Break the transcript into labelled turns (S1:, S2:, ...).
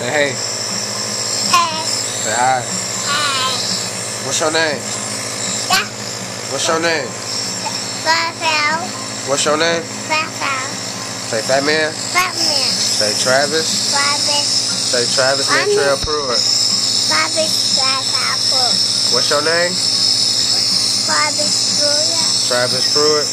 S1: Say hey.
S2: Hey.
S1: Say hi.
S2: Hi.
S1: What's your name?
S2: Yeah.
S1: What's your name?
S2: Raphael.
S1: What's your name?
S2: Raphael.
S1: Say Fat Man.
S2: Batman.
S1: Say Travis.
S2: Travis.
S1: Say Travis
S2: I'm-
S1: Latrell Pruitt.
S2: Travis. Raphael.
S1: What's your name?
S2: Travis. Pruitt.
S1: Travis Pruitt.